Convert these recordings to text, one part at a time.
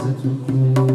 Mesa to play.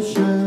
در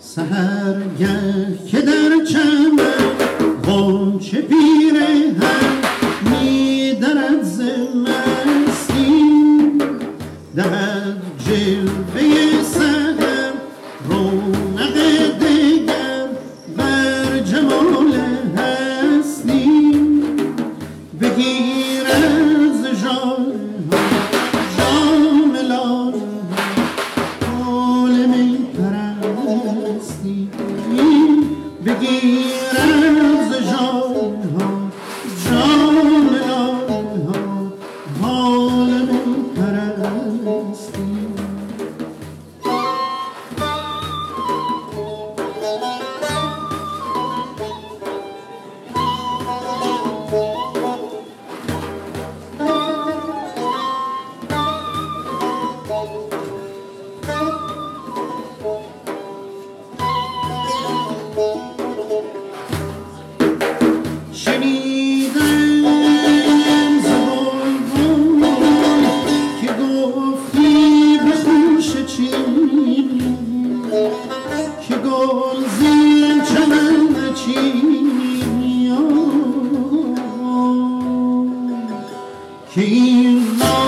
سهرگه که در چمن غنچه پی He.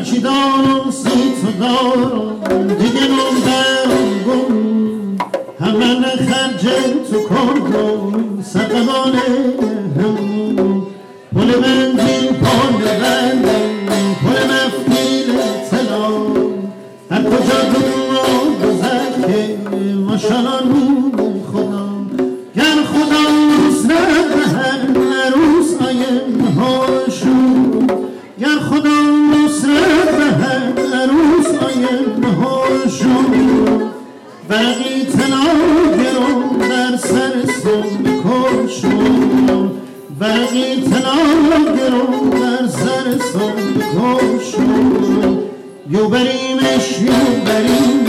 a دارم dono senza دیگه موندم گم. همه خرج تو کردم. سقمان هم. پول من پول بندم برقی تناده رو در سر سم کشم برقی تناده رو در سر سم کشم یوبریمش یوبریم